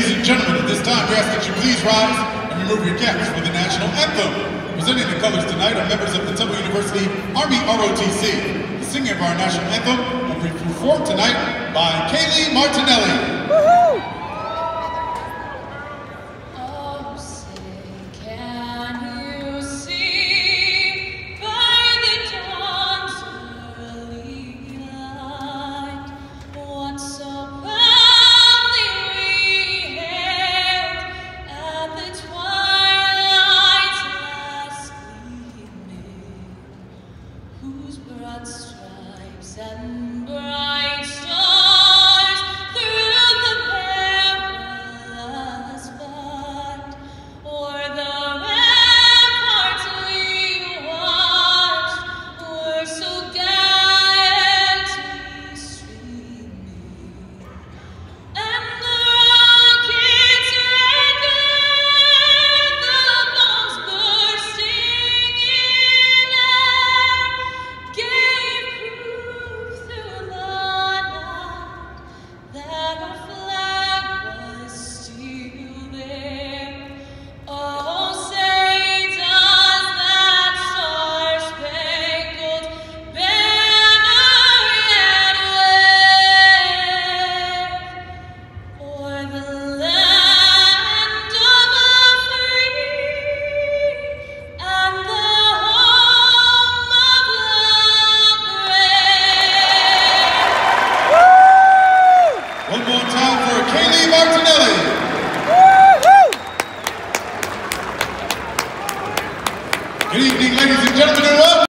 Ladies and gentlemen, at this time we ask that you please rise and remove your caps for the national anthem. Presenting the colors tonight are members of the Temple University Army ROTC. The singing of our national anthem will be performed tonight by Kaile Martinelli. Whose broad stripes and bright Good evening, ladies and gentlemen.